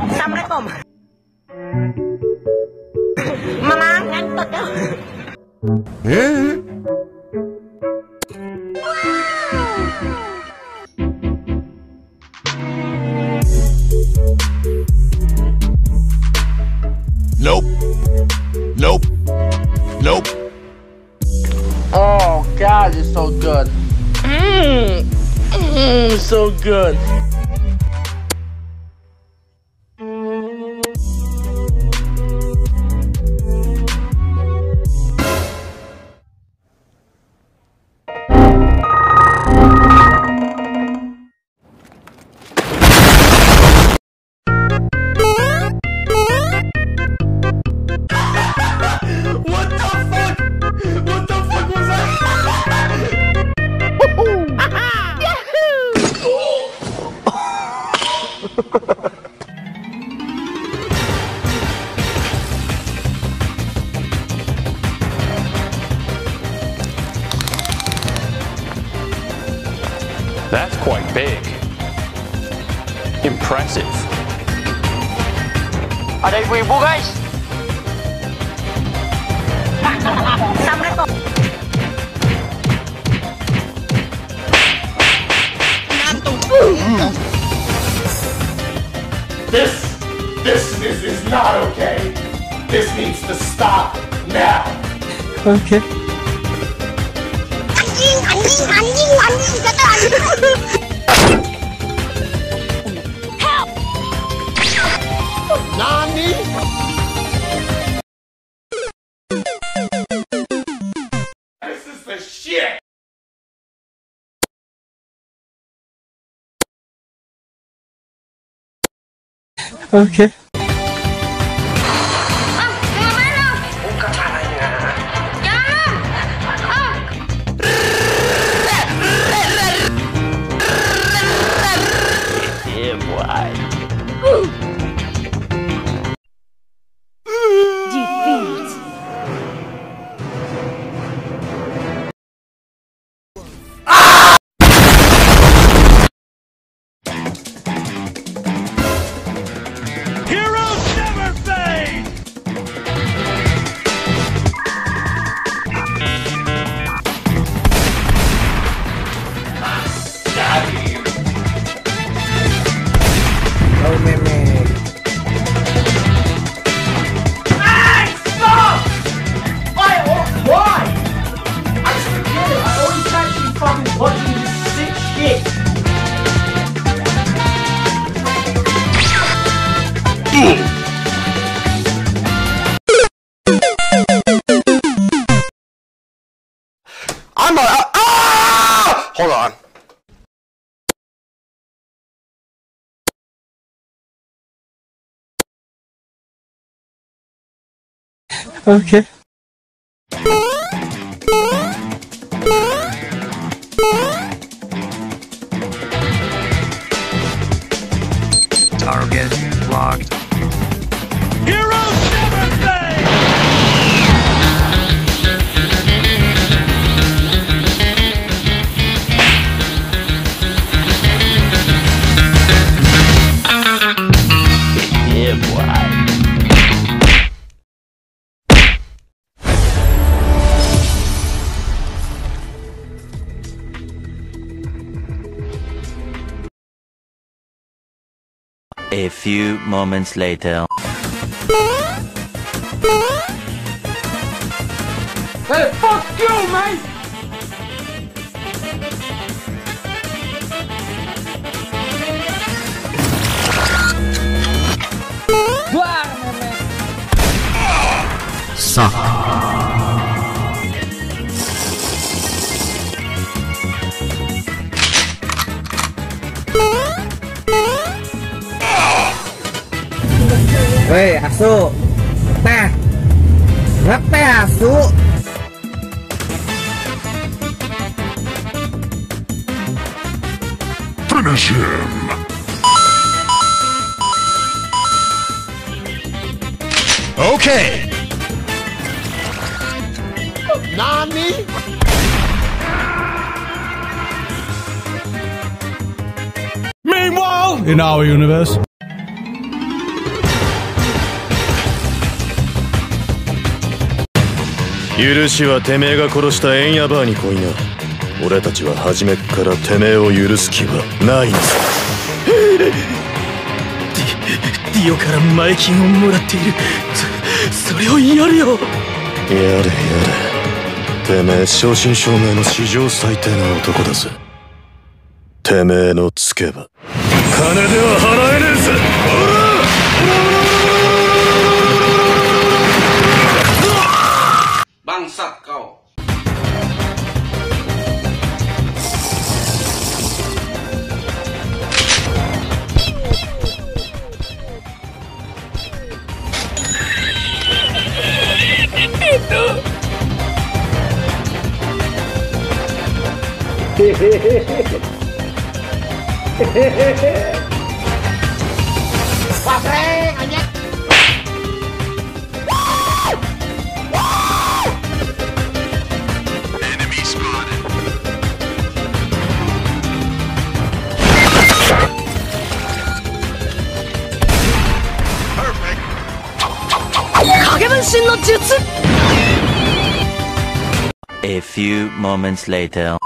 Assalamualaikum. Mamang ngantuk ya. Nope. Nope. Nope. Oh God, it's so good. Mmm, mmm, so good. That's quite big. Impressive. Ada ibu-ibu guys. Assalamualaikum. This, this is, is not okay. This needs to stop now. Oke. Nani? This is the shit. Oke. Oke. A few moments later. Hey, fuck you, man! Woi, asu. Teh. Ngeteh asu. Finish him. Okay. Nani? Meanwhile, in our universe. 許しはてめえが殺したエンヤバーに来いな。俺たちは初めっからてめえを許す気はないんだ。ディオから前金をもらっている。そそれをやるよ。やれやれ。てめえ正真正銘の史上最低な男だぜ。てめえのつけば。金では払えねえぜ。ほら bangsat kau. Itu. Hehehe. Aja. Anjing. A few moments later.